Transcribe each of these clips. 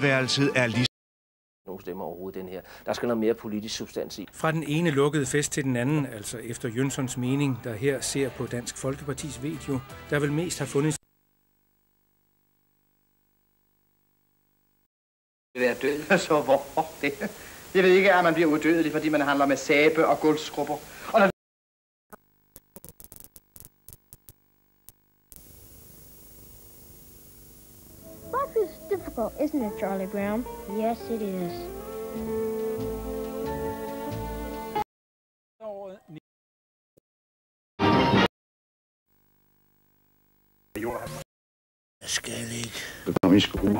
Værelset er lige nogen stemmer overhovedet den her. Der skal noget mere politisk substans i. Fra den ene lukkede fest til den anden, altså efter Jønssons mening, der her ser på Dansk Folkepartis video, der vil mest have fundet være død. Så hvorfor det? Jeg ved ikke, at man bliver udødelig, fordi man handler med sæbe og guldskrubber. Og når difficult, isn't it, Charlie Brown? Yes, it is. Jeg skal ikke. Kom i skole.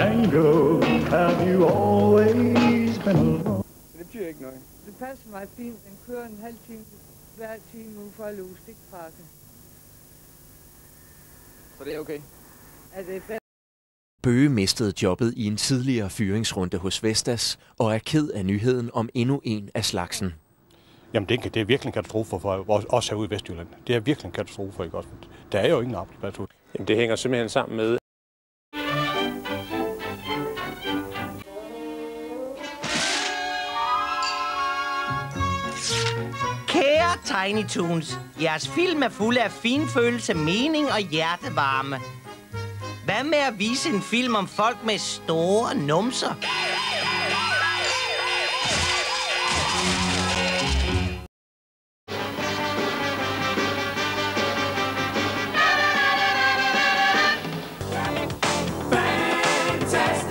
Tango, have you always been alone? Det betyder ikke noget. Det passer mig fint. Den kører en halv time hver time ud fra Lustigparken. Så det er okay. Er det fedt? Bøge mistede jobbet i en tidligere fyringsrunde hos Vestas og er ked af nyheden om endnu en af slagsen. Jamen, det det er virkelig en katastrofe for os, os herude i Vestjylland. Det er virkelig en katastrofe, ikke også? Der er jo ingen arbejdsplads ud. Jamen, det hænger simpelthen sammen med, Kære Tiny Toons, jeres film er fuld af finfølelse, mening og hjertevarme. Hvad med at vise en film om folk med store numser? Fantastic.